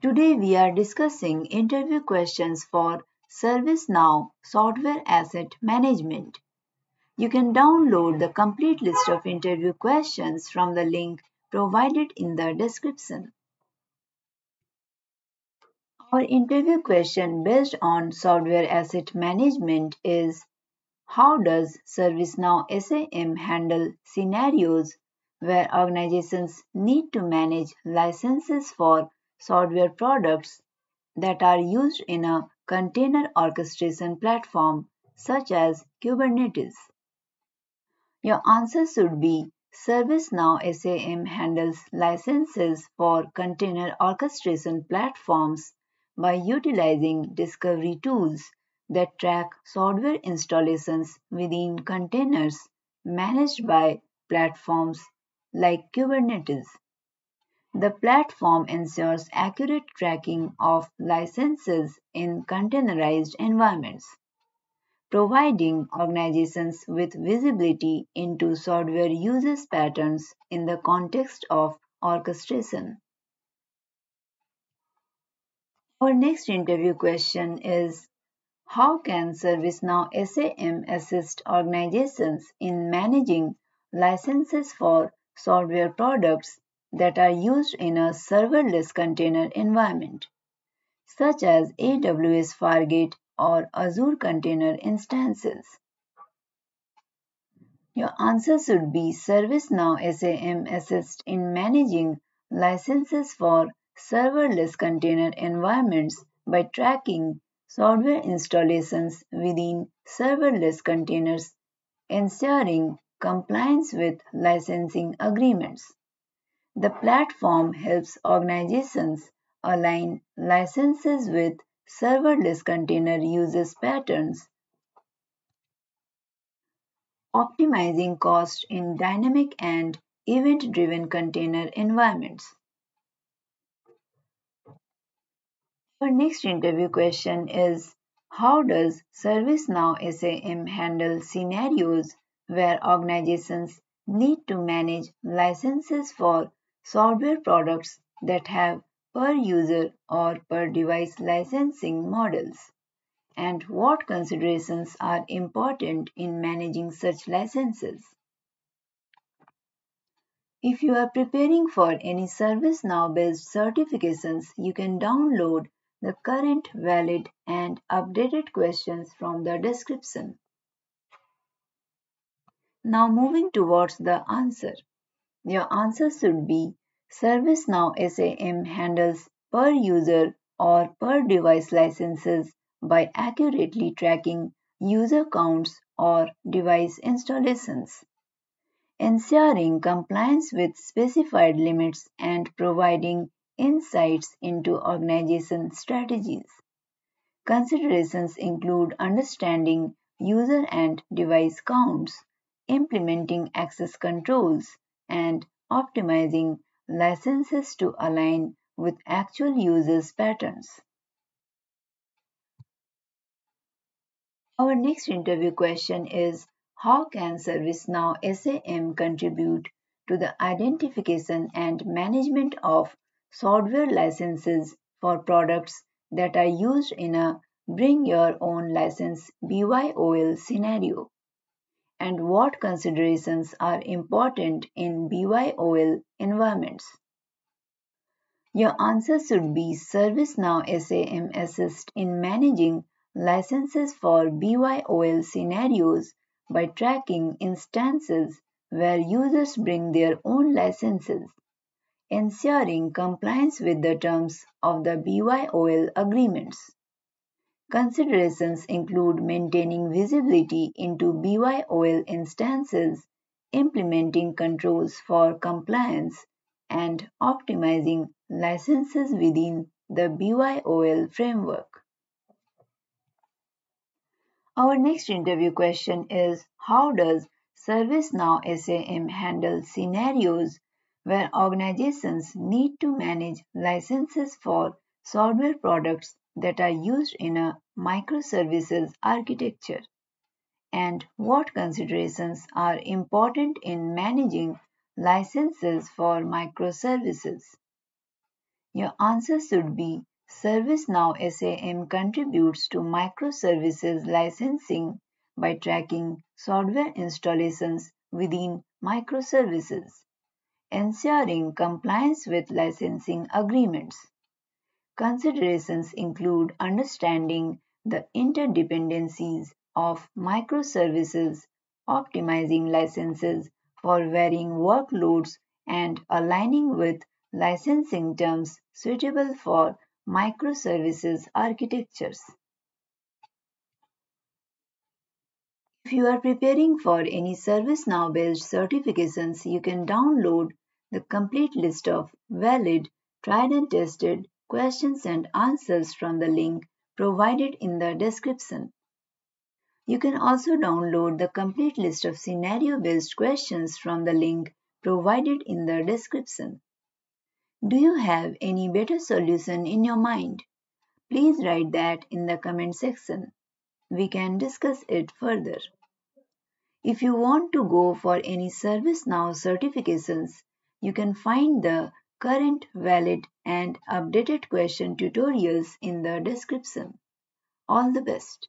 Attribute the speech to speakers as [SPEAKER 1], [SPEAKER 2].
[SPEAKER 1] Today we are discussing interview questions for ServiceNow Software Asset Management. You can download the complete list of interview questions from the link provided in the description. Our interview question based on software asset management is How does ServiceNow SAM handle scenarios where organizations need to manage licenses for software products that are used in a container orchestration platform such as Kubernetes? Your answer should be ServiceNow SAM handles licenses for container orchestration platforms by utilizing discovery tools that track software installations within containers managed by platforms like Kubernetes. The platform ensures accurate tracking of licenses in containerized environments, providing organizations with visibility into software usage patterns in the context of orchestration. Our next interview question is How can ServiceNow SAM assist organizations in managing licenses for software products that are used in a serverless container environment, such as AWS Fargate or Azure Container Instances? Your answer should be ServiceNow SAM assists in managing licenses for serverless container environments by tracking software installations within serverless containers, ensuring compliance with licensing agreements. The platform helps organizations align licenses with serverless container usage patterns, optimizing cost in dynamic and event-driven container environments. Our next interview question is How does ServiceNow SAM handle scenarios where organizations need to manage licenses for software products that have per user or per device licensing models, and what considerations are important in managing such licenses. If you are preparing for any ServiceNow based certifications, you can download the current, valid, and updated questions from the description. Now moving towards the answer. Your answer should be ServiceNow SAM handles per user or per device licenses by accurately tracking user counts or device installations, ensuring compliance with specified limits and providing insights into organization strategies. Considerations include understanding user and device counts, implementing access controls, and optimizing licenses to align with actual users' patterns. Our next interview question is How can ServiceNow SAM contribute to the identification and management of software licenses for products that are used in a bring your own license BYOL scenario? And what considerations are important in BYOL environments? Your answer should be ServiceNow SAM Assist in managing licenses for BYOL scenarios by tracking instances where users bring their own licenses, ensuring compliance with the terms of the BYOL agreements. Considerations include maintaining visibility into BYOL instances, implementing controls for compliance, and optimizing licenses within the BYOL framework. Our next interview question is How does ServiceNow SAM handle scenarios where organizations need to manage licenses for software products that are used in a microservices architecture and what considerations are important in managing licenses for microservices. Your answer should be ServiceNow SAM contributes to microservices licensing by tracking software installations within microservices, ensuring compliance with licensing agreements. Considerations include understanding the interdependencies of microservices, optimizing licenses for varying workloads, and aligning with licensing terms suitable for microservices architectures. If you are preparing for any ServiceNow based certifications, you can download the complete list of valid, tried and tested questions and answers from the link provided in the description. You can also download the complete list of scenario based questions from the link provided in the description. Do you have any better solution in your mind? Please write that in the comment section. We can discuss it further. If you want to go for any ServiceNow certifications, you can find the current, valid, and updated question tutorials in the description. All the best.